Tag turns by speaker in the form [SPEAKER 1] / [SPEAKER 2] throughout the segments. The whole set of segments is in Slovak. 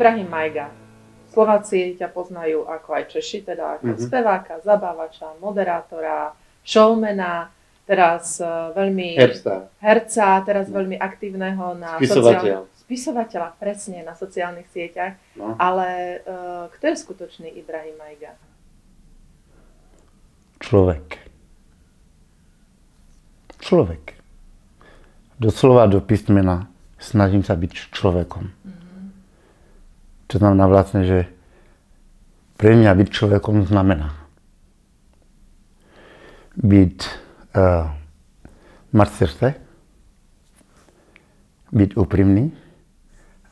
[SPEAKER 1] Ibrahim Majga. Slováci ťa poznajú ako aj Češi, teda ako mm-hmm. speváka, zabávača, moderátora, showmana, teraz uh, veľmi...
[SPEAKER 2] Herca.
[SPEAKER 1] Herca, teraz mm. veľmi aktívneho na
[SPEAKER 2] Spisovateľ.
[SPEAKER 1] sociálnych... Spisovateľa, presne, na sociálnych sieťach.
[SPEAKER 2] No.
[SPEAKER 1] Ale uh, kto je skutočný Ibrahim Majga?
[SPEAKER 3] Človek. Človek. Doslova do písmena snažím sa byť človekom. To znamená vlastne, že pre mňa byť človekom znamená byť uh, mať srdce, byť úprimný,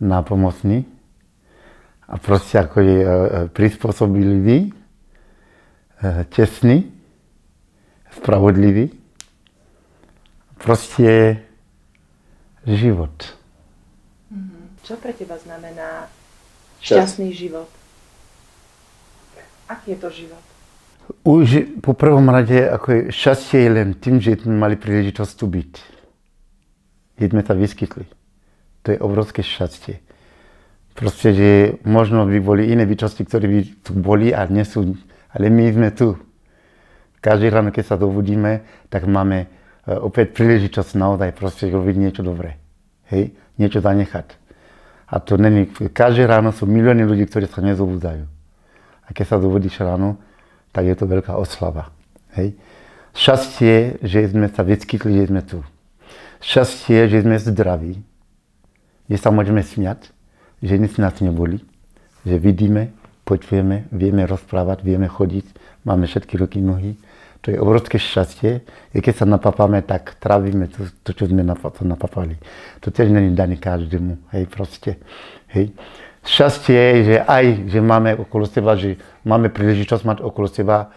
[SPEAKER 3] nápomocný a proste ako je uh, prispôsobilivý, uh, tesný, spravodlivý. Proste život.
[SPEAKER 1] Čo pre teba znamená šťastný život? Aký je to život?
[SPEAKER 3] Už po prvom rade ako je, šťastie je len tým, že sme mali príležitosť tu byť. Že sme sa vyskytli. To je obrovské šťastie. Proste, že možno by boli iné bytosti, ktorí by tu boli a nie sú, ale my sme tu. Každý ráno, keď sa dovudíme, tak máme e, opäť príležitosť naozaj proste robiť niečo dobré. Hej? Niečo zanechať. A to není, každé ráno sú milióny ľudí, ktorí sa nezobúdajú. A keď sa zobudíš ráno, tak je to veľká oslava. Hej? Šťastie, že sme sa vyskytli, že sme tu. Šťastie, že sme zdraví, že sa môžeme smiať, že nic nás neboli, že vidíme, počujeme, vieme rozprávať, vieme chodiť, máme všetky ruky, nohy. To je obrovské šťastie. I keď sa napapáme, tak trávime to, to čo sme napapali. To tiež není dané každému. Hej, proste. Hej. Šťastie je, že aj, že máme okolo seba, že máme príležitosť mať okolo seba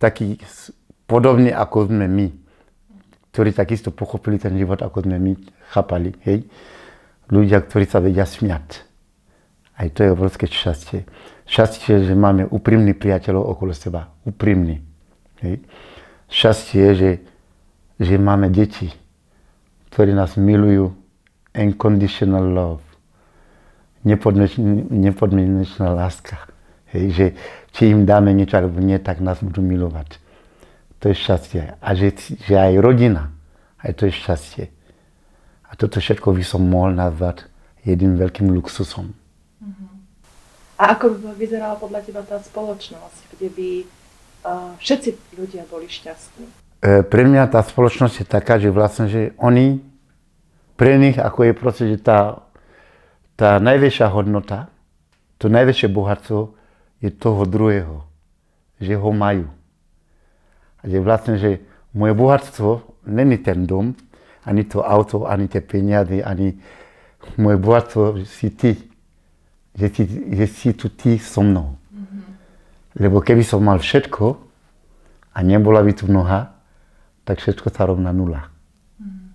[SPEAKER 3] taký podobný, ako sme my. Ktorí takisto pochopili ten život, ako sme my chápali. Hej. Ľudia, ktorí sa vedia smiať. Aj to je obrovské šťastie. Šťastie, že máme úprimných priateľov okolo seba. Úprimný. Hej. Šťastie je, že, že máme deti, ktorí nás milujú. Unconditional love. Nepodmienečná láska. Hej, že či im dáme niečo alebo nie, tak nás budú milovať. To je šťastie. A že, že aj rodina, aj to je šťastie. A toto všetko by som mohol nazvať jedným veľkým luxusom.
[SPEAKER 1] A ako by vyzerala podľa teba tá spoločnosť, kde by všetci ľudia boli šťastní?
[SPEAKER 3] E, pre mňa tá spoločnosť je taká, že vlastne, že oni, pre nich ako je proste, že tá, tá najväčšia hodnota, to najväčšie bohatstvo je toho druhého, že ho majú. A že vlastne, že moje bohatstvo není ten dom, ani to auto, ani tie peniaze, ani moje bohatstvo si ty. Že, si, že si tu ty so mnou. Lebo keby som mal všetko a nebola by tu noha, tak všetko sa rovná nula. Mm.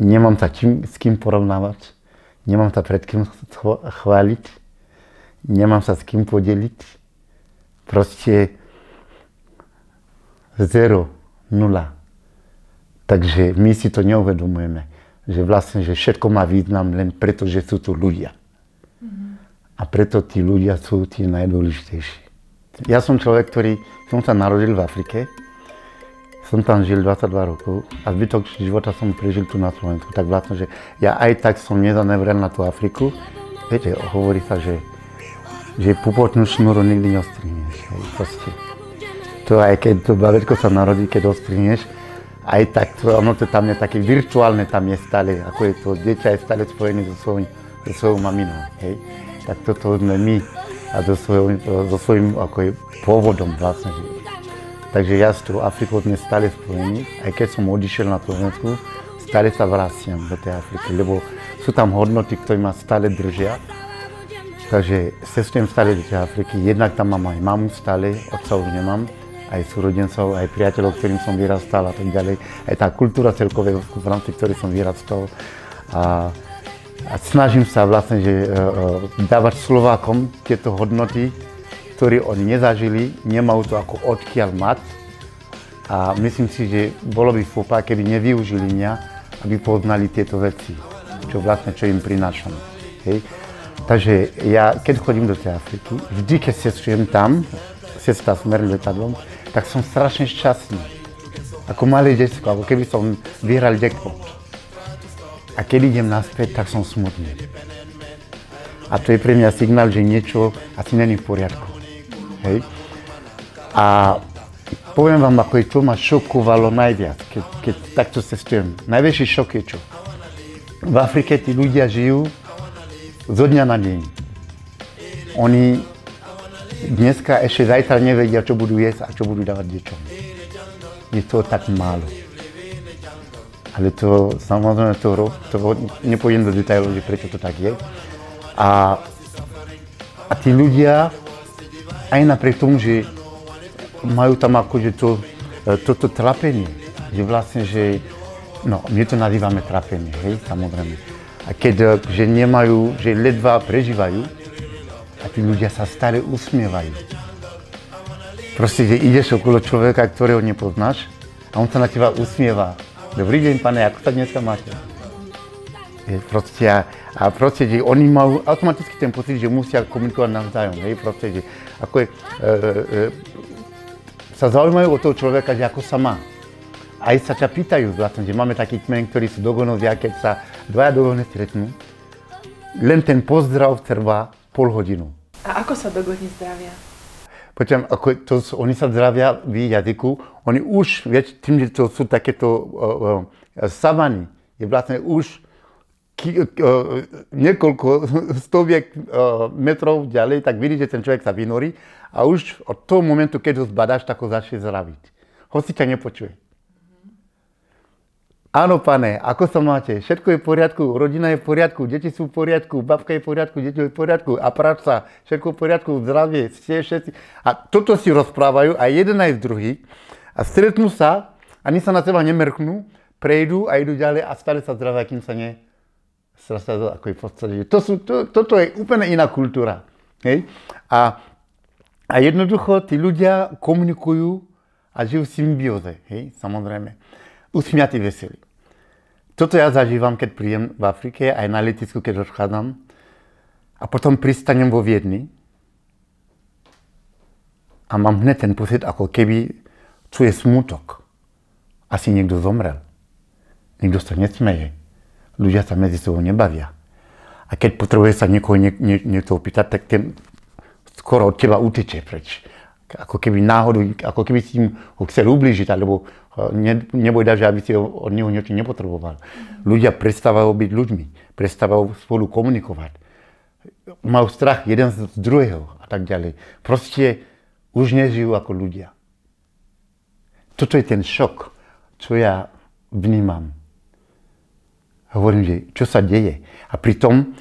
[SPEAKER 3] Nemám sa čím, s kým porovnávať, nemám sa pred kým chváliť, nemám sa s kým podeliť. Proste zero, nula. Takže my si to neuvedomujeme, že vlastne, že všetko má význam len preto, že sú tu ľudia. Mm-hmm. A preto tí ľudia sú tí najdôležitejší. Ja som človek, ktorý som sa narodil v Afrike. Som tam žil 22 rokov a zbytok života som prežil tu na Slovensku. Tak vlastne, že ja aj tak som nezanevrel na tú Afriku. Viete, hovorí sa, že, že pupotnú šnúru nikdy neostrihneš. Proste. To aj keď to babetko sa narodí, keď ostrihneš, aj tak to, ono to tam je také virtuálne, tam je stále, ako je to, dieťa je stále spojené so svojím, so svojou maminou. Hej. Tak toto sme my a so svojím, so svojím ako je, pôvodom vlastne. Takže ja s tou Afrikou sme stále spojení, aj keď som odišiel na Slovensku, stále sa vraciam do tej Afriky, lebo sú tam hodnoty, ktoré ma stále držia. Takže cestujem stále do tej Afriky, jednak tam mám aj mamu stále, otca už nemám, aj súrodencov, aj priateľov, ktorým som vyrastal a tak ďalej. Aj tá kultúra celkového, v rámci ktorej som vyrastal. A a snažím sa vlastne že, uh, dávať Slovákom tieto hodnoty, ktoré oni nezažili, nemajú to ako odkiaľ mať. A myslím si, že bolo by fúpa, keby nevyužili mňa, aby poznali tieto veci, čo vlastne čo im prinášam. Hej. Takže ja, keď chodím do tej Afriky, vždy, keď cestujem tam, cesta smer letadlom, tak som strašne šťastný. Ako malé detsko, ako keby som vyhral jackpot. A keď idem naspäť, tak som smutný. A to je pre mňa signál, že niečo asi není v poriadku. Hej? A poviem vám, ako je to ma šokovalo najviac, keď, keď takto cestujem. Najväčší šok je čo? V Afrike tí ľudia žijú zo dňa na deň. Oni dneska ešte zajtra nevedia, čo budú jesť a čo budú dávať deťom. Je to tak málo. Ale to samozrejme, to, to nepôjdem do detailov, prečo to tak je. A, a tí ľudia, aj napriek tomu, že majú tam akože to, toto trapenie, že vlastne, že, no, my to nazývame trapenie, hej, samozrejme a keď že nemajú, že ledva prežívajú a tí ľudia sa stále usmievajú. Proste, že ideš okolo človeka, ktorého nepoznáš a on sa na teba usmieva. Dobrý deň, pane, ako sa dneska máte? Je proste, a, a proste, že oni majú automaticky ten pocit, že musia komunikovať navzájom. Hej, proste, že ako je, e, e, sa zaujímajú o toho človeka, že ako sa má aj sa ťa pýtajú vlastne, že máme taký kmen, ktorí sú dogonovia, keď sa dvaja dogovne stretnú, len ten pozdrav trvá pol hodinu.
[SPEAKER 1] A ako sa dogodní zdravia?
[SPEAKER 3] Počujem, ako to, oni sa zdravia v jazyku, oni už, vieš, tým, že to sú takéto uh, uh, savany, je vlastne už ki, uh, niekoľko stoviek uh, metrov ďalej, tak vidíš, že ten človek sa vynorí a už od toho momentu, keď ho zbadáš, tak ho začne zdraviť. Hoci ťa nepočuje. Áno, pane, ako sa máte? Všetko je v poriadku, rodina je v poriadku, deti sú v poriadku, babka je v poriadku, deti je v poriadku a práca, všetko v poriadku, zdravie, ste všetci. A toto si rozprávajú aj jeden aj druhý a stretnú sa, ani sa na seba nemerknú, prejdú a idú ďalej a stále sa zdravia, kým sa ne strasa, ako je v podstate. To sú, to, toto je úplne iná kultúra. Hej? A, a jednoducho tí ľudia komunikujú a žijú v symbióze, hej, samozrejme. Usmiatí, veselí. Toto ja zažívam, keď príjem v Afrike, aj na letisku, keď odchádzam. A potom pristanem vo Viedni. A mám hned ten pocit, ako keby tu je smutok. Asi niekto zomrel. Nikto sa nesmeje. Ľudia sa medzi sebou nebavia. A keď potrebuje sa niekoho nie, nie, niečo opýtať, tak ten skoro od teba utečie preč. Ako keby náhodou, ako keby si im ho chcel ublížiť, alebo ne, nebojda, že aby si od neho niečo nepotreboval. Ľudia prestávajú byť ľuďmi, prestávajú spolu komunikovať. Majú strach jeden z druhého a tak ďalej. Proste už nežijú ako ľudia. Toto je ten šok, čo ja vnímam. Hovorím, že čo sa deje. A pritom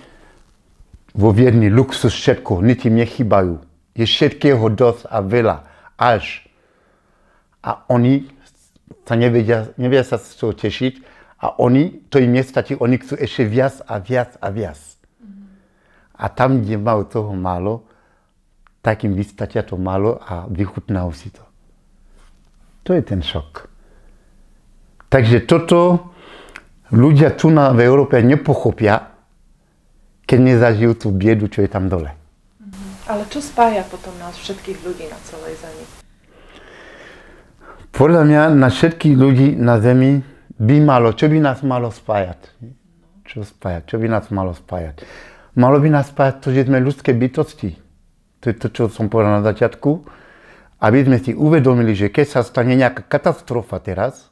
[SPEAKER 3] vo Viedni luxus všetko, nič im nechybajú. Je všetkého dosť a veľa. Až. A oni sa nevedia, nevedia sa z toho tešiť a oni, to im nestačí, oni chcú ešte viac a viac a viac. A tam, kde majú toho málo, tak im vystačia to málo a vychutnajú si to. To je ten šok. Takže toto ľudia tu na, v Európe nepochopia, keď nezažijú tú biedu, čo je tam dole.
[SPEAKER 1] Ale čo spája potom nás všetkých ľudí na celej Zemi?
[SPEAKER 3] Podľa mňa na všetkých ľudí na Zemi by malo, čo by nás malo spájať? Čo spájať? Čo by nás malo spájať? Malo by nás spájať to, že sme ľudské bytosti. To je to, čo som povedal na začiatku. Aby sme si uvedomili, že keď sa stane nejaká katastrofa teraz,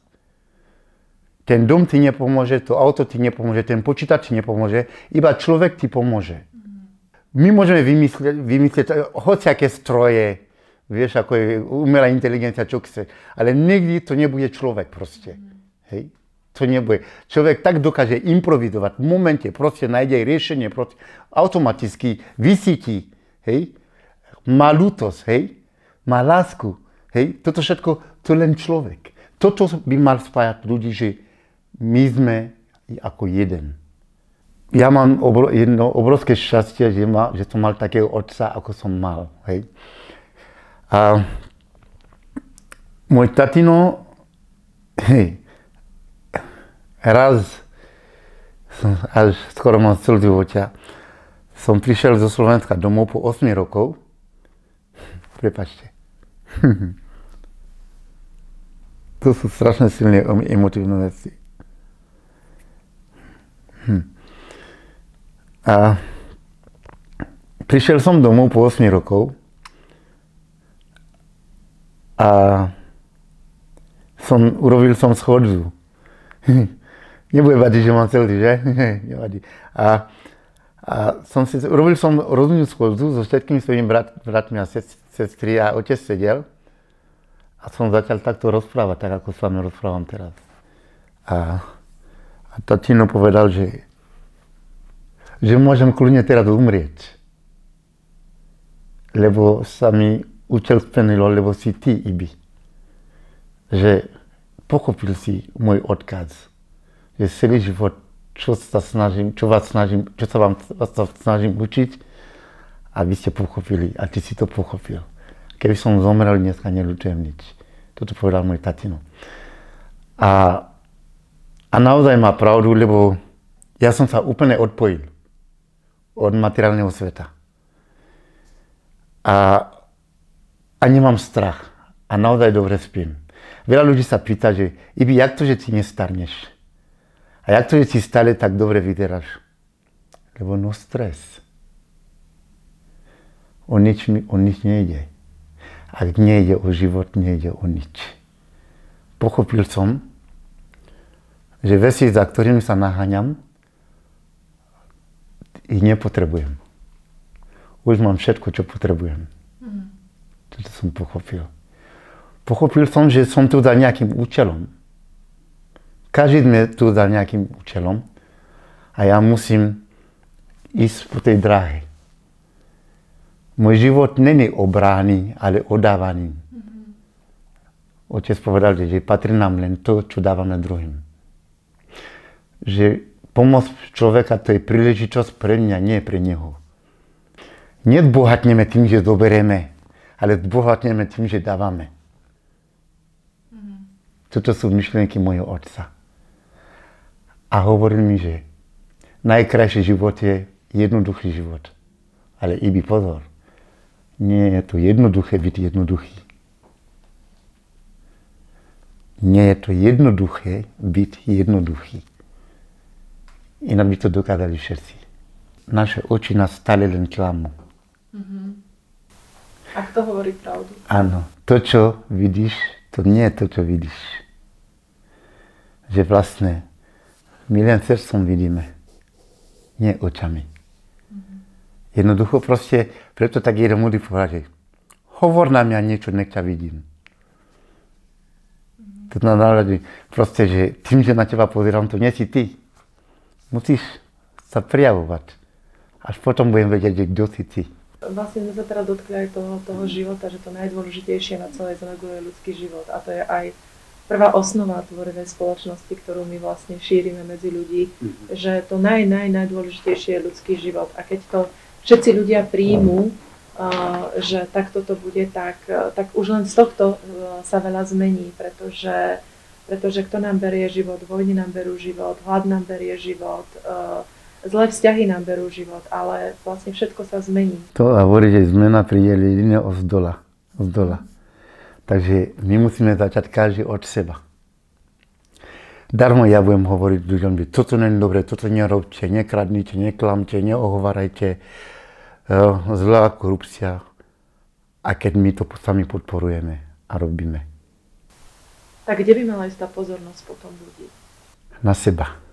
[SPEAKER 3] ten dom ti nepomôže, to auto ti nepomôže, ten počítač ti nepomôže, iba človek ti pomôže. My môžeme vymyslieť, vymyslieť hociaké stroje, vieš, ako je umelá inteligencia, čo chce. Ale nikdy to nebude človek proste. Hej? To nebude. Človek tak dokáže improvizovať. V momente proste nájde riešenie, proste automaticky vysíti. Hej? Má lútosť, hej? Má lásku. Hej? Toto všetko, to len človek. Toto by mal spájať ľudí, že my sme ako jeden. Ja mám obro, jedno obrovské šťastie, že, ma, že som mal takého otca, ako som mal. Hej? A môj tatino, hej, raz som až skoro slzy v očiach, som prišiel zo Slovenska domov po 8 rokov. Prepačte. to sú strašne silné emotívne veci. Hm. A prišiel som domov po 8 rokov a som, urobil som schodzu. Nebude vadiť, že mám celý, že? Nevadí. A, a som si, urobil som rozumnú schodzu so všetkými svojimi brat, bratmi a sestry a otec sedel a som začal takto rozprávať, tak ako s vami rozprávam teraz. A, a tatino povedal, že, že môžem kľudne teraz umrieť. Lebo sa mi účel splnilo, lebo si ty, Ibi. Že pochopil si môj odkaz. Že celý život, čo sa snažím, čo vás snažím, čo sa vám vás snažím učiť, a vy ste pochopili a ty si to pochopil. Keby som zomrel dneska, neľutujem nič. Toto povedal môj tatino. A, a naozaj má pravdu, lebo ja som sa úplne odpojil od materiálneho sveta. A, a nemám strach. A naozaj dobre spím. Veľa ľudí sa pýta, že Ibi, jak to, že ty nestarneš? A jak to, že si stále tak dobre vyderáš? Lebo no stres. O nič, o nič nejde. Ak nejde o život, nejde o nič. Pochopil som, že veci, za ktorými sa naháňam, ich nepotrebujem. Už mám všetko, čo potrebujem. Mm. Toto som pochopil. Pochopil som, že som tu za nejakým účelom. Každý sme tu za nejakým účelom a ja musím ísť po tej dráhe. Môj život není obrány, ale odávaný. Mm-hmm. Otec povedal, že patrí nám len to, čo dávame druhým. Že pomoc človeka to je príležitosť pre mňa, nie pre neho. Nedbohatneme tým, že zoberieme, ale zbohatneme tým, že dávame. Mm-hmm. Toto sú myšlienky mojho otca. A hovoril mi, že najkrajší život je jednoduchý život. Ale ibi pozor, nie je to jednoduché byť jednoduchý. Nie je to jednoduché byť jednoduchý. Inak by to dokázali všetci. Naše oči nás stále len klamú. Mm-hmm.
[SPEAKER 1] A kto hovorí pravdu?
[SPEAKER 3] Áno. To, čo vidíš, to nie je to, čo vidíš. Že vlastne my len srdcom vidíme, nie očami. Jednoducho proste, preto tak jeden múdry povedal, že hovor na mňa niečo, nech ťa vidím. To znamená, že proste, že tým, že na teba pozerám, to nie si ty. Musíš sa prijavovať. Až potom budem vedieť, že kto si ty.
[SPEAKER 1] Vlastne sme sa teraz dotkli aj toho, toho života, že to najdôležitejšie na celej zeme je ľudský život. A to je aj prvá osnova tvorivej spoločnosti, ktorú my vlastne šírime medzi ľudí, mm-hmm. že to naj, naj, najdôležitejšie je ľudský život. A keď to všetci ľudia príjmú, že takto to bude, tak, tak už len z tohto sa veľa zmení, pretože, pretože kto nám berie život, vojny nám berú život, hlad nám berie život, zlé vzťahy nám berú život, ale vlastne všetko sa zmení.
[SPEAKER 3] To hovorí, že zmena príde jedine od dola. Od dola. Takže my musíme začať každý od seba. Darmo ja budem hovoriť ľuďom, že toto je dobre, toto nerobte, nekradnite, neklamte, neohovárajte, zlá korupcia. A keď my to sami podporujeme a robíme.
[SPEAKER 1] Tak kde by mala ísť tá pozornosť potom ľudí?
[SPEAKER 3] Na seba.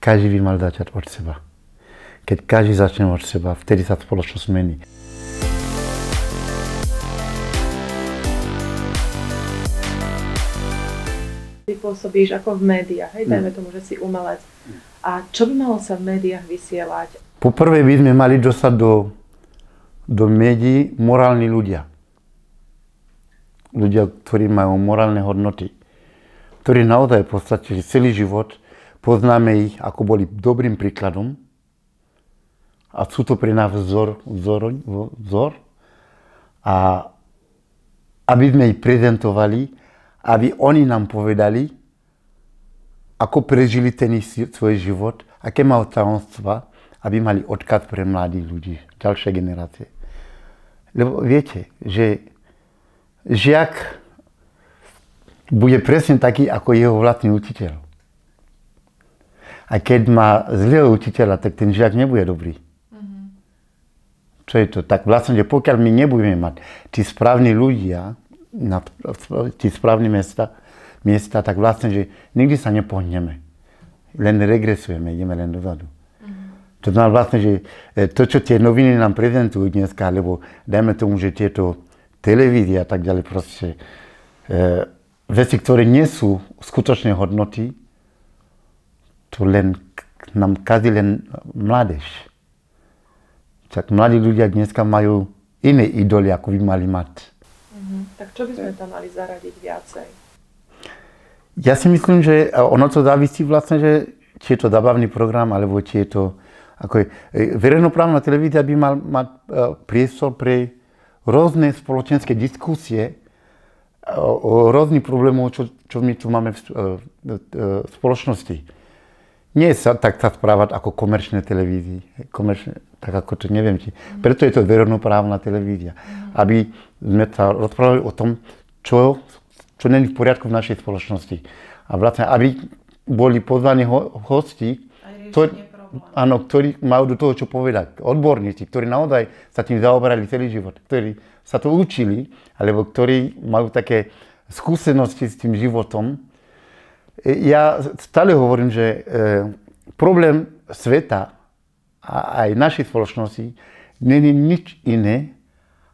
[SPEAKER 3] Každý by mal začať od seba. Keď každý začne od seba, vtedy sa spoločnosť mení.
[SPEAKER 1] Ty pôsobíš ako v médiách, hej, dajme mm. tomu, že si umelec. A čo by malo sa v médiách vysielať?
[SPEAKER 3] Poprvé by sme mali dostať do, do médií morálni ľudia. Ľudia, ktorí majú morálne hodnoty. Ktorí naozaj podstate celý život poznáme ich, ako boli dobrým príkladom. A sú to pre nás vzor, vzor, vzor. A aby sme ich prezentovali, aby oni nám povedali, ako prežili ten svoj život, aké majú tajomstva, aby mali odkaz pre mladých ľudí, ďalšie generácie. Lebo viete, že žiak bude presne taký ako jeho vlastný učiteľ. A keď má zlého učiteľa, tak ten žiak nebude dobrý. Mm-hmm. Čo je to? Tak vlastne, že pokiaľ my nebudeme mať tí správni ľudia, na, tí správne miesta, miesta, tak vlastne, že nikdy sa nepohneme. Len regresujeme, ideme len dozadu. Mm-hmm. To znamená vlastne, že e, to, čo tie noviny nám prezentujú dneska, alebo dajme tomu, že tieto televízie a tak ďalej, proste e, veci, ktoré nie sú skutočné hodnoty, len nám kazí len mládež. Tak mladí ľudia dneska majú iné idoly, ako by mali mať.
[SPEAKER 1] Mm-hmm. Tak čo by sme tam mali zaradiť viacej?
[SPEAKER 3] Ja si myslím, že ono to závisí vlastne, že či je to zabavný program, alebo či je to... Ako je, e, verejnoprávna televízia by mal mať e, priestor pre rôzne spoločenské diskusie o, o rôznych problémov, čo, čo my tu máme v, v, v spoločnosti nie sa tak sa správať ako komerčné televízii. Komerčné, tak ako to neviem či. Preto je to verejnoprávna televízia. Aby sme sa rozprávali o tom, čo, čo není v poriadku v našej spoločnosti. A vlastne, aby boli pozvaní ho, hosti, ktorí, áno, ktorí majú do toho čo povedať. Odborníci, ktorí naozaj sa tým zaoberali celý život, ktorí sa to učili, alebo ktorí majú také skúsenosti s tým životom, ja stále hovorím, že e, problém sveta a aj našej spoločnosti není nič iné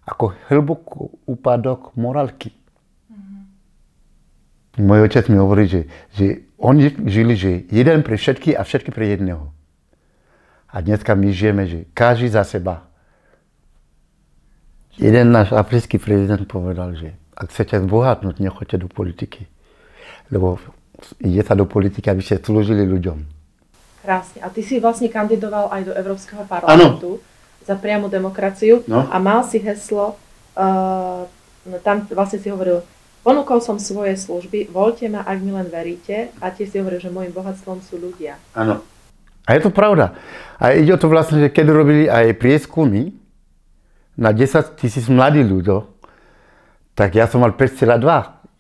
[SPEAKER 3] ako hlboký úpadok morálky. Mm-hmm. Môj otec mi hovorí, že, že oni žili, že jeden pre všetky a všetky pre jedného. A dneska my žijeme, že každý za seba. Jeden náš africký prezident povedal, že ak chcete zbohatnúť, nechoďte do politiky. Lebo ide sa do politiky, aby ste slúžili ľuďom.
[SPEAKER 1] Krásne. A ty si vlastne kandidoval aj do Európskeho parlamentu ano. za priamu demokraciu no. a mal si heslo, uh, no tam vlastne si hovoril, ponúkol som svoje služby, voľte ma, ak mi len veríte a tiež si hovoril, že môjim bohatstvom sú ľudia.
[SPEAKER 3] Áno. A je to pravda. A ide o to vlastne, že keď robili aj prieskumy na 10 tisíc mladých ľudí, tak ja som mal 5,2.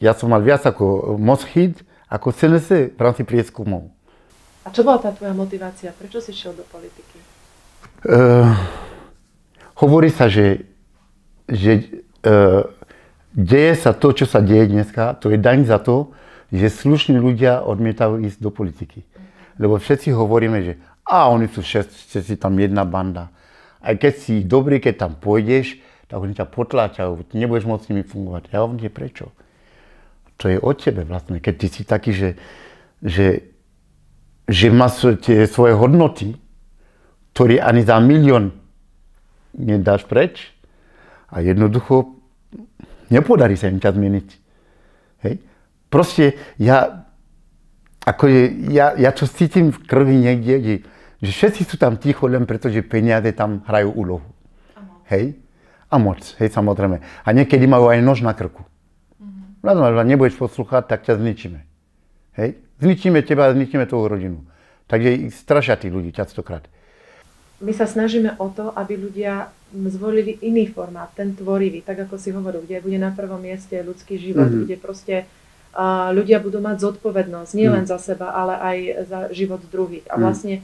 [SPEAKER 3] Ja som mal viac ako Moschid, ako CNS v rámci prieskumov.
[SPEAKER 1] A čo bola tá tvoja motivácia? Prečo si šiel do politiky?
[SPEAKER 3] Uh, hovorí sa, že, že uh, deje sa to, čo sa deje dneska, to je daň za to, že slušní ľudia odmietajú ísť do politiky. Lebo všetci hovoríme, že a oni sú všetci tam jedna banda. Aj keď si dobrý, keď tam pôjdeš, tak oni ťa potláčajú, nebudeš môcť s nimi fungovať. Ja hovorím, prečo? To je od tebe vlastne. Keď ty si taký, že, že, že máš tie svoje hodnoty, ktoré ani za milión nedáš preč a jednoducho nepodarí sa im ťa zmeniť. Hej? Proste ja, ako je, ja, ja čo cítim v krvi niekde, že, že všetci sú tam ticho len preto, že peniaze tam hrajú úlohu. Hej? A moc, hej, samozrejme. A niekedy majú aj nož na krku. Vzhľadom, že nebudeš poslúchať, tak ťa zničíme. Hej? Zničíme teba a zničíme tvoju rodinu. Takže strašia tých ľudí častokrát.
[SPEAKER 1] My sa snažíme o to, aby ľudia zvolili iný formát, ten tvorivý, tak ako si hovoril, kde bude na prvom mieste ľudský život, mm-hmm. kde proste uh, ľudia budú mať zodpovednosť nielen mm. za seba, ale aj za život druhých. A mm. vlastne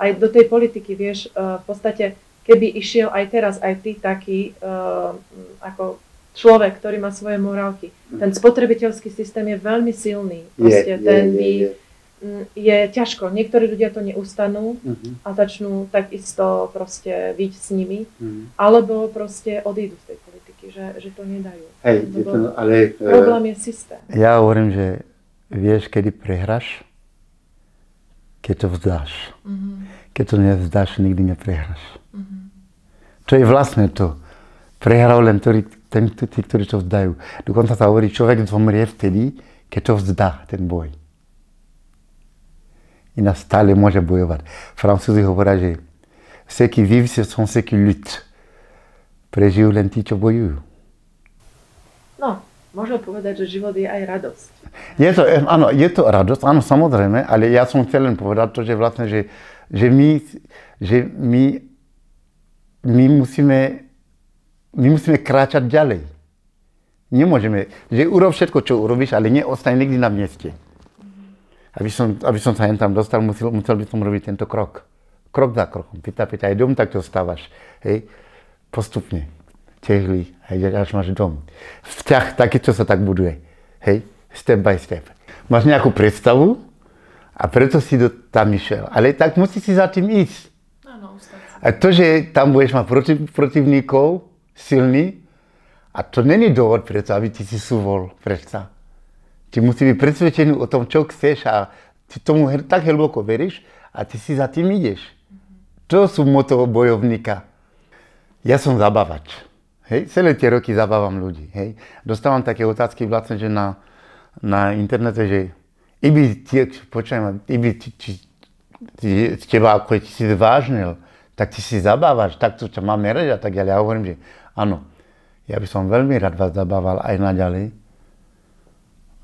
[SPEAKER 1] aj do tej politiky, vieš, uh, v podstate, keby išiel aj teraz aj ty taký, uh, ako človek, ktorý má svoje morálky. Ten spotrebiteľský systém je veľmi silný. Proste je, ten je, je, je. Mm, je ťažko. Niektorí ľudia to neustanú uh-huh. a začnú takisto proste byť s nimi, uh-huh. alebo proste odídu z tej politiky, že, že to nedajú.
[SPEAKER 3] Hej, je to, ale,
[SPEAKER 1] problém je systém.
[SPEAKER 3] Ja hovorím, že vieš, kedy prehráš, keď to vzdáš. Uh-huh. Keď to nevzdáš, nikdy neprehráš. Uh-huh. To je vlastne to. Prehral len ktorý, ten, tí, ktorí to vzdajú. Dokonca sa hovorí, človek zomrie vtedy, keď to vzdá, ten boj. Iná stále môže bojovať. Francúzi hovoria, že ceux qui vivent, ce sont ceux qui luttent. Prežijú len tí, čo bojujú.
[SPEAKER 1] No, môžeme povedať, že život je aj radosť.
[SPEAKER 3] Je to, áno, je to radosť, áno, samozrejme, ale ja som chcel len povedať to, že vlastne, že že my, že my, my musíme, my musíme kráčať ďalej. Nemôžeme, že urob všetko, čo urobíš, ale neostane nikdy na mieste. Aby som, aby som sa jen tam dostal, musel, musel by som robiť tento krok. Krok za krokom. Pýta, pýta, aj dom takto stávaš. Hej? Postupne. Tehli, aj až máš dom. Vzťah taký, čo sa tak buduje. Hej? Step by step. Máš nejakú predstavu a preto si do, tam išiel. Ale tak musí si za tým ísť.
[SPEAKER 1] Áno,
[SPEAKER 3] a to, že tam budeš mať proti, protivníkov silný, a to není dôvod preto, aby ty si súvol, predsa. Ty musí byť presvedčený o tom, čo chceš a ty tomu tak hlboko veríš a ty si za tým ideš. To sú moto bojovníka. Ja som zabávač. Hej, celé tie roky zabávam ľudí. Hej. Dostávam také otázky vlastne, že na, na internete, že i by tie, počujem, i by ti, ti, ti, teba ako ti si zvážnil, tak ty si zabávaš, tak to ťa máme radi a tak ďalej. Ja hovorím, že áno, ja by som veľmi rád vás zabával aj naďalej,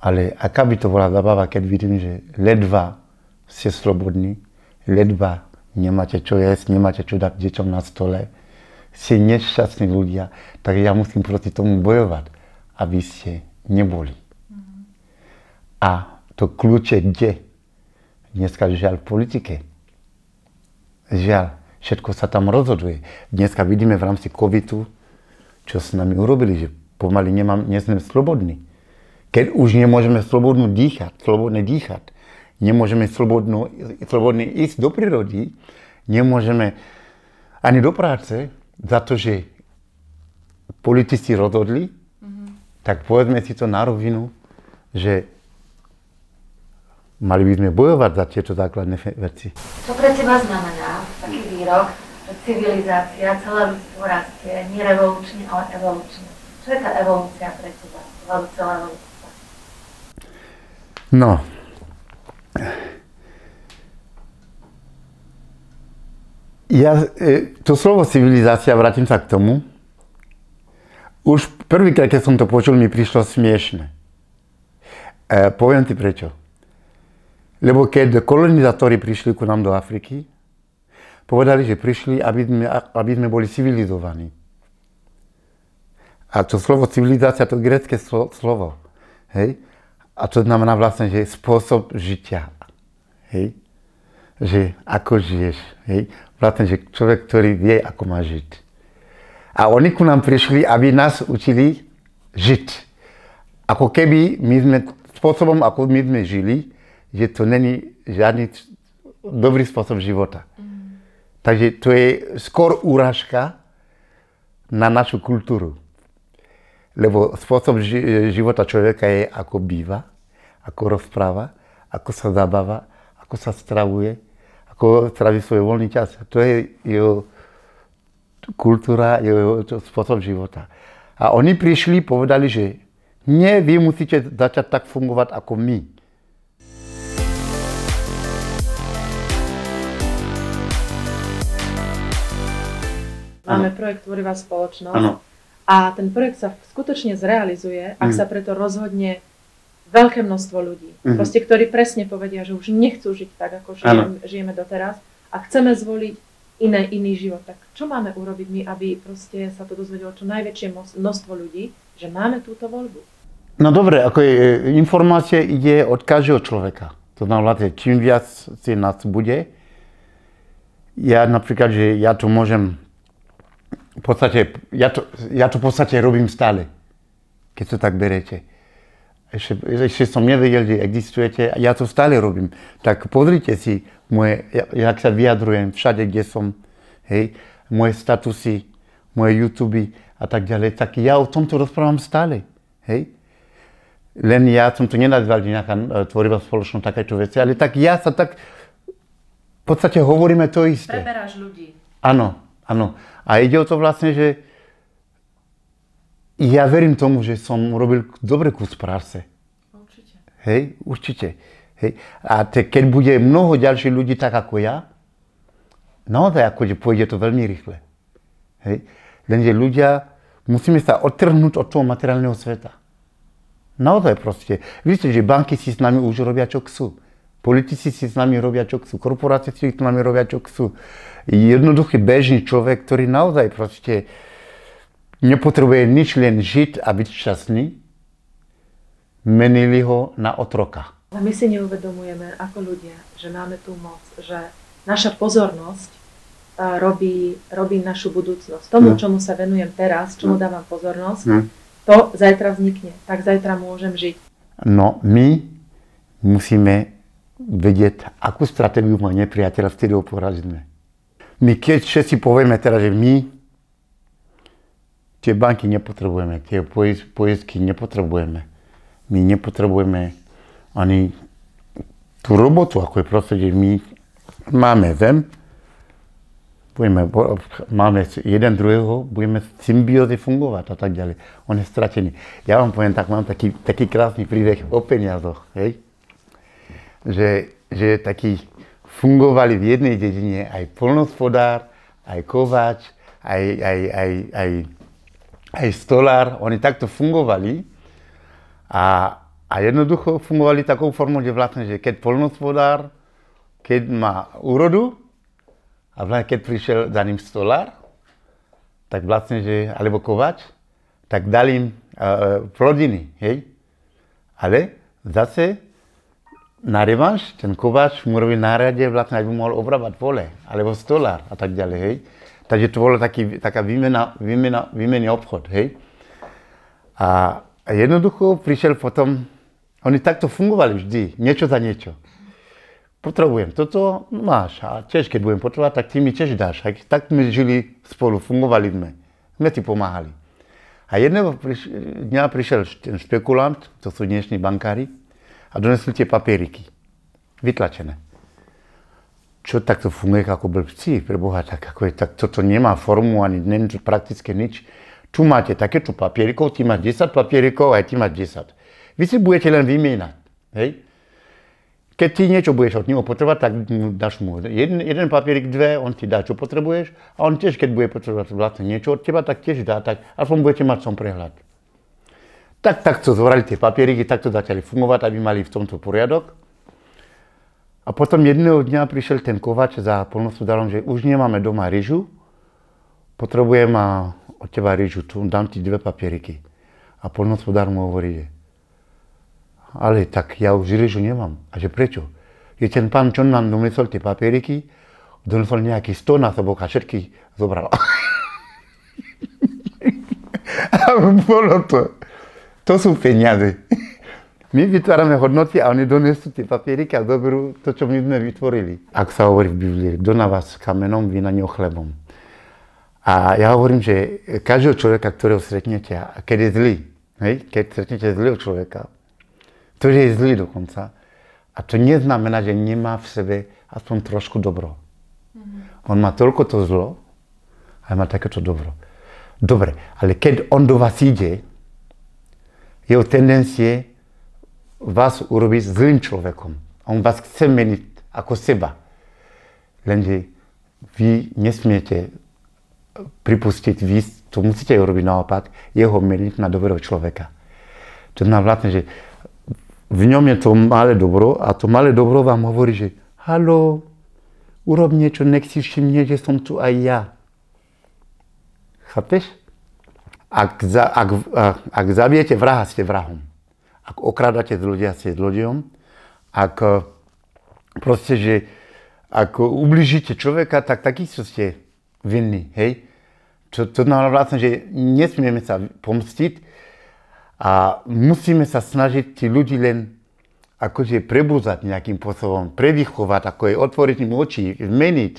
[SPEAKER 3] ale aká by to bola zabava, keď vidím, že ledva ste slobodní, ledva nemáte čo jesť, nemáte čo dať deťom na stole, ste nešťastní ľudia, tak ja musím proti tomu bojovať, aby ste neboli. Mm-hmm. A to kľúče kde? Dneska žiaľ v politike. Žiaľ, všetko sa tam rozhoduje. Dneska vidíme v rámci covidu, čo s nami urobili, že pomaly nemám, nie sme slobodní. Keď už nemôžeme slobodno dýchať, slobodne dýchať, nemôžeme slobodno, slobodne ísť do prírody, nemôžeme ani do práce, za to, že politici rozhodli, mm-hmm. tak povedzme si to na rovinu, že mali by sme bojovať za tieto základné veci.
[SPEAKER 2] Čo pre teba znamená taký výrok, civilizácia, celé ľudstvo rastie, nie revolučne, ale evolučne? Čo je tá evolúcia pre teba, celé ľudstvo?
[SPEAKER 3] No. Ja, e, to slovo civilizácia, vrátim sa k tomu, už prvýkrát, keď som to počul, mi prišlo smiešne. E, poviem ti prečo. Lebo keď kolonizátori prišli ku nám do Afriky, povedali, že prišli, aby sme, aby sme boli civilizovaní. A to slovo civilizácia, to grecké slovo. Hej? A to znamená vlastne, že spôsob žitia. Hej? Že ako žiješ. Hej? Vlastne, že človek, ktorý vie, ako má žiť. A oni ku nám prišli, aby nás učili žiť. Ako keby my sme, spôsobom, ako my sme žili, že to není žiadny dobrý spôsob života. Mm. Takže to je skôr úražka na našu kultúru. Lebo spôsob života človeka je ako býva, ako rozpráva, ako sa zabáva, ako sa stravuje, ako straví svoj voľný čas. To je jeho kultúra, jeho spôsob života. A oni prišli, povedali, že nie, vy musíte začať tak fungovať ako my.
[SPEAKER 1] Máme projekt Tvorivá spoločnosť. Ano. A ten projekt sa skutočne zrealizuje, ak mm. sa preto rozhodne veľké množstvo ľudí, mm. proste, ktorí presne povedia, že už nechcú žiť tak, ako žijem, žijeme doteraz a chceme zvoliť iné, iný život. Tak čo máme urobiť my, aby proste sa to dozvedelo čo najväčšie množstvo ľudí, že máme túto voľbu?
[SPEAKER 3] No dobre, ako je, informácie ide od každého človeka. To znamená, čím viac si nás bude, ja napríklad, že ja to môžem v podstate, ja to, ja to v podstate robím stále, keď to tak berete. Ešte, ešte som nevedel, že existujete a ja to stále robím. Tak pozrite si moje, jak sa vyjadrujem všade, kde som, hej, moje statusy, moje YouTube a tak ďalej. Tak ja o tomto rozprávam stále, hej. Len ja som to nenazval nejaká e, tvorivá spoločnosť, takéto veci, ale tak ja sa tak, v podstate hovoríme to isté.
[SPEAKER 1] Preberáš ľudí.
[SPEAKER 3] Áno, áno. A ide o to vlastne, že ja verím tomu, že som urobil dobrý kus práce.
[SPEAKER 1] Určite.
[SPEAKER 3] Hej, určite. Hej. A te, keď bude mnoho ďalších ľudí tak ako ja, naozaj akože pôjde to veľmi rýchle. Hej. Lenže ľudia, musíme sa odtrhnúť od toho materiálneho sveta. Naozaj proste. Vidíte, že banky si s nami už robia, čo chcú. Politici si s nami robia, čo chcú, korporácie si s nami robia, čo chcú. Jednoduchý bežný človek, ktorý naozaj proste nepotrebuje nič, len žiť a byť šťastný, menili ho na otroka.
[SPEAKER 1] My si neuvedomujeme ako ľudia, že máme tú moc, že naša pozornosť robí, robí našu budúcnosť. Tomu, čomu sa venujem teraz, čomu dávam pozornosť, to zajtra vznikne. Tak zajtra môžem žiť.
[SPEAKER 3] No my musíme vedieť, akú stratégiu má nepriateľ, vtedy ho porazíme. My keď všetci povieme teraz, že my tie banky nepotrebujeme, tie poistky nepotrebujeme, my nepotrebujeme ani tú robotu, ako je prostredie, my máme zem, budeme, máme jeden druhého, budeme symbiózy fungovať a tak ďalej. On je stratený. Ja vám poviem, tak mám taký, taký krásny príbeh o peniazoch, hej? Že, že taký fungovali v jednej dedine aj polnospodár, aj kováč, aj, aj, aj, aj, aj stolár. Oni takto fungovali a, a jednoducho fungovali takou formou, že vlastne, že keď polnospodár, keď má úrodu a vlastne keď prišiel za ním stolár, tak vlastne, že, alebo kováč, tak dali im uh, plodiny, hej. Ale zase na revanš ten kováč mu robí náradie vlastne, aby mohol obrábať pole, alebo stolár a tak ďalej, hej. Takže to bolo taký, taká výmena, výmena, výmena obchod, hej. A jednoducho prišiel potom, oni takto fungovali vždy, niečo za niečo. Potrebujem toto, máš. A tiež, keď budem potrebovať, tak ty mi tiež dáš. A tak sme žili spolu, fungovali sme. Sme ti pomáhali. A jedného dňa prišiel ten špekulant, to sú dnešní bankári, a donesli tie papieriky. Vytlačené. Čo takto funguje ako blbci, pre Boha, tak ako je, tak toto nemá formu, ani není to praktické nič. Tu máte takéto papierikov, ty máš 10 papierikov, aj ty máš 10. Vy si budete len vymieňať. Hej? Keď ty niečo budeš od neho potrebovať, tak dáš mu jeden, jeden papierik, dve, on ti dá, čo potrebuješ. A on tiež, keď bude potrebovať vlastne niečo od teba, tak tiež dá, tak aspoň budete mať som prehľad. Tak takto zvorali tie papieriky, takto začali fungovať, aby mali v tomto poriadok. A potom jedného dňa prišiel ten kovač za polnospodárom, že už nemáme doma ryžu, potrebujem od teba ryžu, tu dám ti dve papieriky. A polnospodár mu hovorí, že ale tak ja už ryžu nemám. A že prečo? Je ten pán, čo nám donesol tie papieriky, donesol nejaký 100 násobok a všetky zobral. a bolo to. To sú peniaze. My vytvárame hodnoty a oni donesú tie papieriky a zoberú to, čo my sme vytvorili. Ak sa hovorí v Biblii, kto na vás kamenom, vy na ňo chlebom. A ja hovorím, že každého človeka, ktorého stretnete, keď je zlý, hej, keď stretnete zlého človeka, to, že je zlý dokonca, a to neznamená, že nemá v sebe aspoň trošku dobro. Mm-hmm. On má toľko to zlo, ale má takéto dobro. Dobre, ale keď on do vás ide, jeho tendencie vás urobiť zlým človekom. On vás chce meniť ako seba. Lenže vy nesmiete pripustiť, vy to musíte urobiť naopak, jeho meniť na dobrého človeka. To znamená vlastne, že v ňom je to malé dobro a to malé dobro vám hovorí, že halo, urob niečo, nech si všimne, že som tu aj ja. Chápeš? Ak, za, ak, ak zabijete vraha, ste vrahom. Ak okradate ľudia, ste zlodejom. Ak proste, že ak ubližíte človeka, tak takisto ste vinní, hej? Čo, to znamená vlastne, že nesmieme sa pomstiť a musíme sa snažiť tí ľudí len akože prebúzať nejakým spôsobom, prevychovať, ako je otvoriť im oči, zmeniť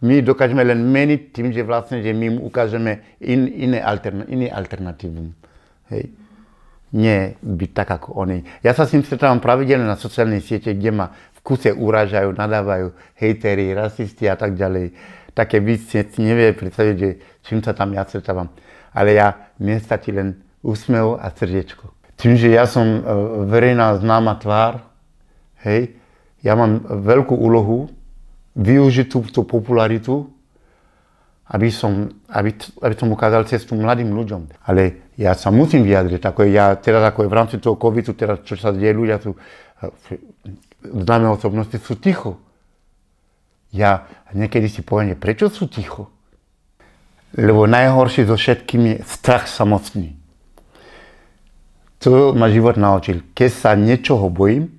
[SPEAKER 3] my dokážeme len meniť tým, že vlastne, že my mu ukážeme in, iné, alterna, iné alternatívum. Hej. Nie byť tak ako oni. Ja sa s ním stretávam pravidelne na sociálnej siete, kde ma v kuse uražajú, nadávajú hejteri, rasisti a tak ďalej. Také vy si nevie predstaviť, že čím sa tam ja stretávam. Ale ja, mne stačí len úsmev a srdiečko. Tým, že ja som e, verejná známa tvár, hej, ja mám veľkú úlohu využiť tú, tú popularitu, aby som, aby, aby som ukázal cestu mladým ľuďom. Ale ja sa musím vyjadriť, ako ja teraz ako v rámci toho covidu, teraz čo sa deje ľudia tu, známe osobnosti sú ticho. Ja niekedy si poviem, prečo sú ticho? Lebo najhorší zo všetkým je strach samotný. To ma život naučil. Keď sa niečoho bojím,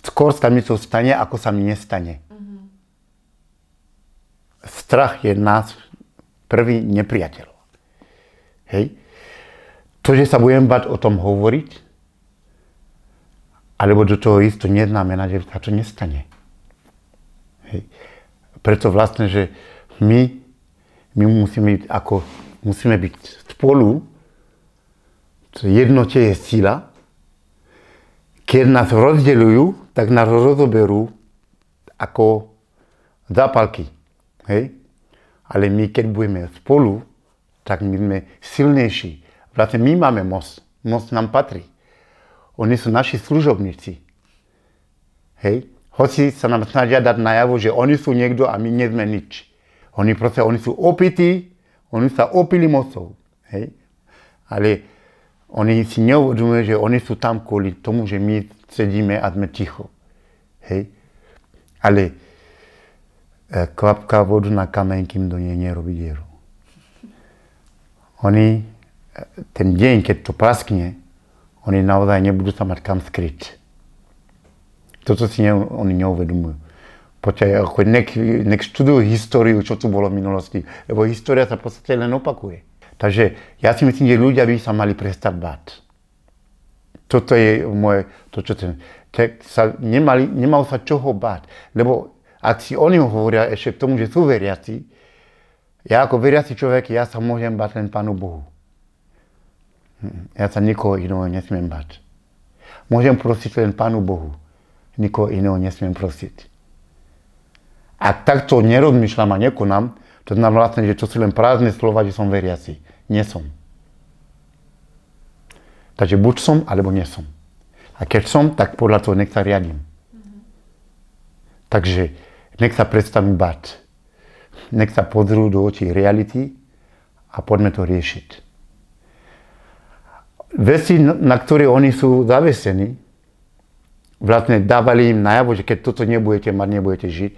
[SPEAKER 3] skôr sa mi to stane, ako sa mi nestane. Strach je nás prvý nepriateľ. Hej? To, že sa budem bať o tom hovoriť, alebo do toho isto neznamená, že sa to nestane. Hej. Preto vlastne, že my, my musíme byť ako, musíme byť spolu, jednote je sila, keď nás rozdeľujú, tak nás rozoberú ako zápalky. Hej? Ale my, keď budeme spolu, tak my sme silnejší. Vlastne my máme moc. Moc nám patrí. Oni sú naši služobníci. Hej? Hoci sa nám snažia dať najavo, že oni sú niekto a my nie sme nič. Oni proste, oni sú opití, oni sa opili mocou. Hej? Ale oni si neuvedomujú, že oni sú tam kvôli tomu, že my sedíme a sme ticho. Hej? Ale kvapka vodu na kameň, kým do nej nerobí dieru. Oni, ten deň, keď to praskne, oni naozaj nebudú sa mať kam skryť. Toto si ne, oni neuvedomujú. Poďte, ako nek, nek študujú históriu, čo tu bolo v minulosti, lebo história sa v podstate len opakuje. Takže ja si myslím, že ľudia by sa mali prestať báť. Toto je moje, to čo ten, sa nemali, nemal sa čoho báť, lebo ak si oni hovoria ešte k tomu, že sú veriaci, ja ako veriaci človek, ja sa môžem báť len Pánu Bohu. Ja sa nikoho iného nesmiem bať. Môžem prosiť len Pánu Bohu. Nikoho iného nesmiem prosiť. Ak takto nerozmýšľam a nekonám, to znamená vlastne, že to sú len prázdne slova, že som veriaci. Nie som. Takže buď som, alebo nie som. A keď som, tak podľa toho nech sa riadím. Mm-hmm. Takže nech sa prestanú bať. Nech sa pozrú do očí reality a poďme to riešiť veci, na ktoré oni sú zavesení, vlastne dávali im najavo, že keď toto nebudete mať, nebudete žiť.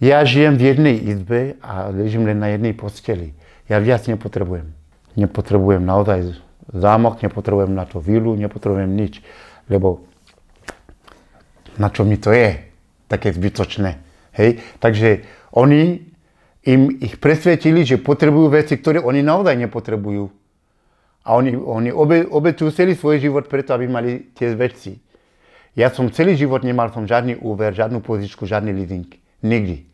[SPEAKER 3] Ja žijem v jednej izbe a ležím len na jednej posteli. Ja viac nepotrebujem. Nepotrebujem naozaj zámok, nepotrebujem na to vilu, nepotrebujem nič. Lebo na čo mi to je? Také zbytočné. Hej? Takže oni im ich presvedčili, že potrebujú veci, ktoré oni naozaj nepotrebujú. A oni, oni obe, obetujú celý svoj život preto, aby mali tie veci. Ja som celý život nemal som žiadny úver, žiadnu pozičku, žiadny leasing. Nikdy.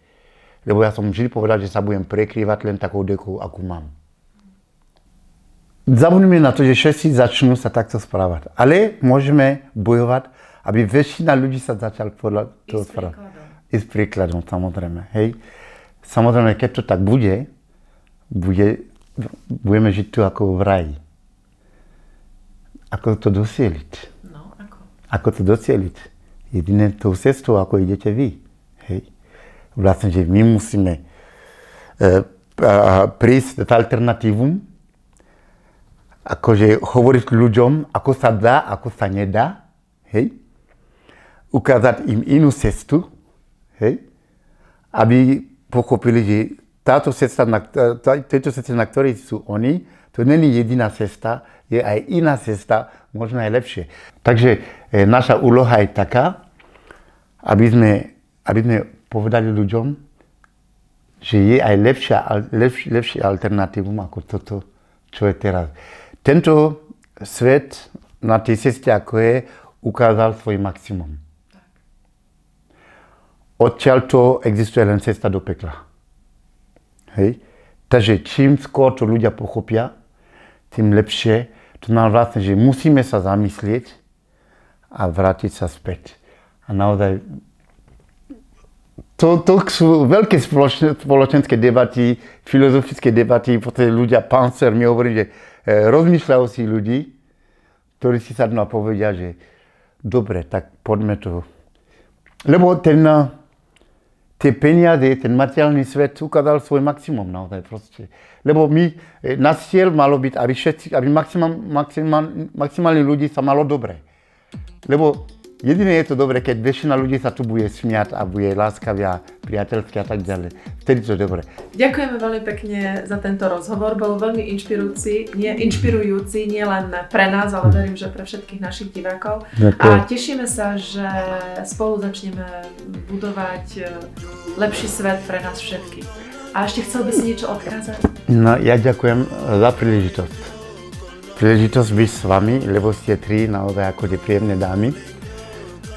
[SPEAKER 3] Lebo ja som vždy povedal, že sa budem prekrývať len takou dekou, akú mám. Zabudnime na to, že všetci začnú sa takto správať. Ale môžeme bojovať, aby väčšina ľudí sa začal podľa toho správať. S príkladom, samozrejme. Hej. Samozrejme, keď to tak bude, bude budeme žiť tu ako v raji. Ako to dosieliť?
[SPEAKER 1] No, ako?
[SPEAKER 3] Ako to dosieliť? Jediné tou cestou, ako idete vy. Hej. Vlastne, že my musíme e, prísť s alternatívum, akože hovoriť ľuďom, ako sa dá, ako sa nedá, hej? ukázať im inú cestu, hej? aby pochopili, že táto cesta, na, tejto cesta, na ktorej sú oni, to není jediná cesta, je aj iná cesta, možno aj lepšie. Takže e, naša úloha je taká, aby sme, aby sme povedali ľuďom, že je aj lepšia, lepšie, lepšie alternatívum ako toto, čo je teraz. Tento svet na tej ceste, ako je, ukázal svoj maximum. Odtiaľ to existuje len cesta do pekla. Hej? Takže čím skôr to ľudia pochopia, tým lepšie. To nám vlastne, že musíme sa zamyslieť a vrátiť sa späť. A naozaj to, to sú veľké spoločenské debaty, filozofické debaty, potom ľudia, páncer mi hovorí, že e, rozmýšľajú si ľudí, ktorí si sadnú a povedia, že dobre, tak poďme to. Lebo ten, tie peniaze, ten materiálny svet ukázal svoj maximum naozaj proste. Lebo my, e, náš cieľ malo byť, aby, všetci, aby maximál, maximál, maximálne ľudí sa malo dobre. Lebo Jediné je to dobré, keď väčšina ľudí sa tu bude smiať a bude láskavia, priateľský a tak ďalej. Vtedy to je dobré.
[SPEAKER 1] Ďakujeme veľmi pekne za tento rozhovor. Bol veľmi inšpirujúci, nie, inšpirujúci nielen pre nás, ale verím, že pre všetkých našich divákov.
[SPEAKER 3] Ďakujem.
[SPEAKER 1] A tešíme sa, že spolu začneme budovať e, lepší svet pre nás všetkých. A ešte chcel by si niečo odkázať?
[SPEAKER 3] No, ja ďakujem za príležitosť. Príležitosť byť s vami, lebo ste tri naozaj ako tie príjemné dámy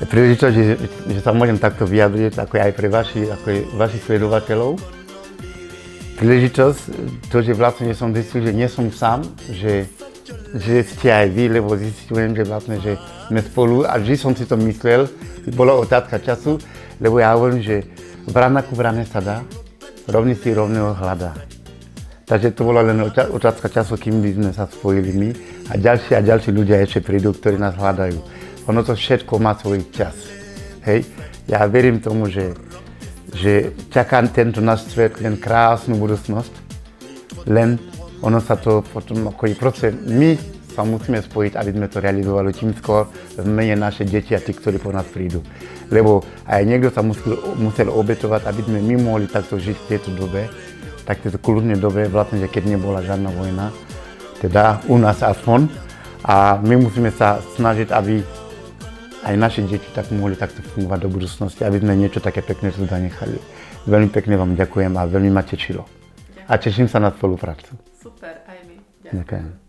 [SPEAKER 3] príležitosť, že, že sa môžem takto vyjadriť, ako aj pre vaši, ako aj vašich sledovateľov. Príležitosť, to, že vlastne som zistil, že nie som sám, že, že ste aj vy, lebo zistujem, že vlastne, že sme spolu a vždy som si to myslel, bola otázka času, lebo ja hovorím, že v ranaku v rane sa dá, rovný si rovného hľadá. Takže to bola len otázka času, kým by sme sa spojili my a ďalší a ďalší ľudia ešte prídu, ktorí nás hľadajú ono to všetko má svoj čas. Hej? Ja verím tomu, že, že čaká tento náš svet len krásnu budúcnosť, len ono sa to potom, ako proste my sa musíme spojiť, aby sme to realizovali čím skôr v mene naše deti a tí, ktorí po nás prídu. Lebo aj niekto sa musel, musel obetovať, aby sme my mohli takto žiť v tejto dobe, tak tejto kľudnej dobe, vlastne, že keď nebola žiadna vojna, teda u nás aspoň. A my musíme sa snažiť, aby aj naše deti tak mohli takto fungovať do budúcnosti, aby sme niečo také pekné tu zanechali. Veľmi pekne vám ďakujem a veľmi ma tešilo. A teším sa na spoluprácu.
[SPEAKER 1] Super, aj my.
[SPEAKER 3] Ďakujem. ďakujem.